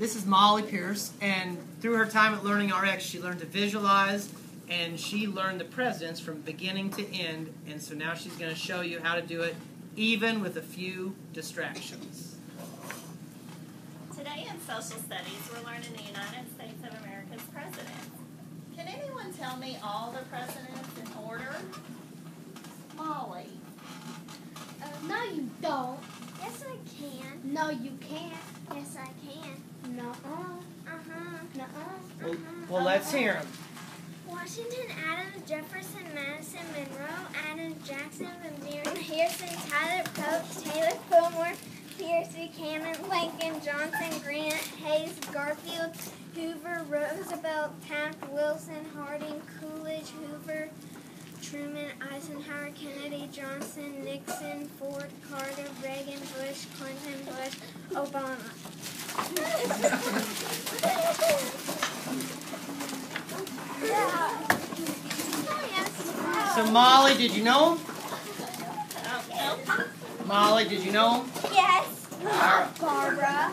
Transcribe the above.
This is Molly Pierce, and through her time at LearningRx, she learned to visualize and she learned the presidents from beginning to end. And so now she's going to show you how to do it even with a few distractions. Today in social studies, we're learning the United States of America's presidents. Can anyone tell me all the presidents in order? Molly. Uh, no, you don't. Yes, I can. No, you can't. Yes, I can. No, uh, Uh-huh. no, uh. Well, well let's hear them. Washington, Adams, Jefferson, Madison, Monroe, Adams, Jackson, Van Buren, Harrison, Tyler, Polk, Taylor, Fillmore, Pierce, Buchanan, Lincoln, Johnson, Grant, Hayes, Garfield, Hoover, Roosevelt, Taft, Wilson, Harding, Coolidge, Hoover, Truman, Eisenhower, Kennedy, Johnson, Nixon, Ford, Carter, Reagan, Bush, Clinton, Bush, Obama. So, Molly, did you know? Oh. Molly, did you know? Yes. Barbara.